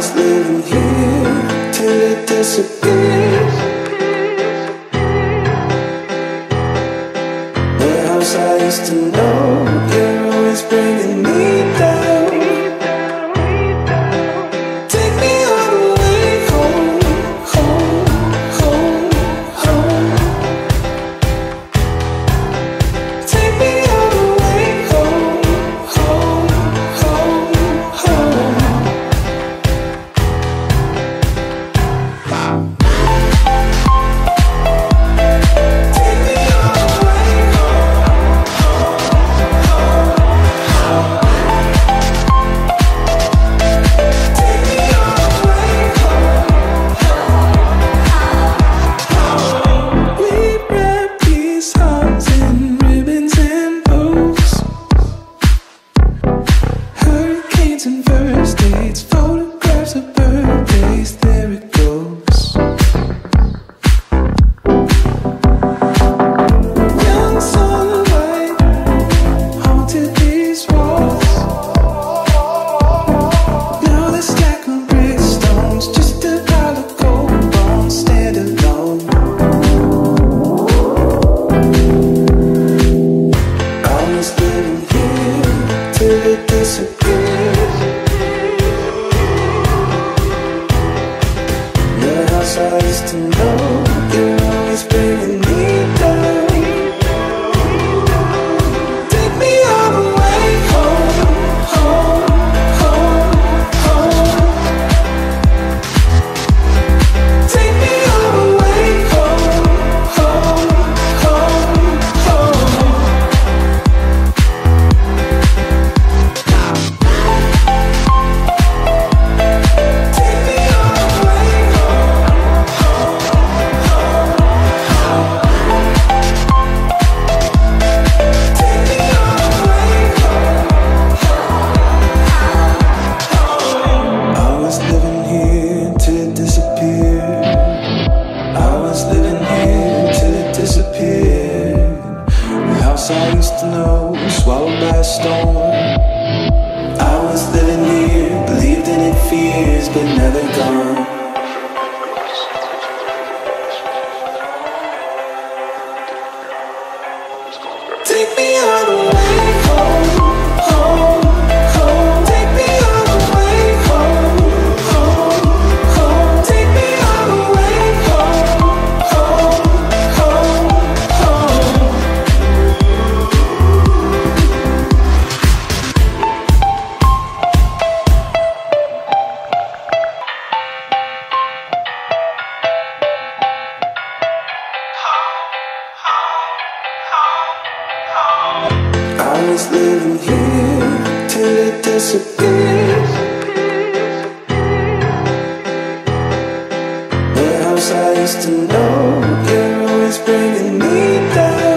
always living here till it disappears. The house I used to know. swallowed by a storm I was living here, believed in it fears, but never gone. just living here till it disappears. The house I used to know, you're always bringing me down.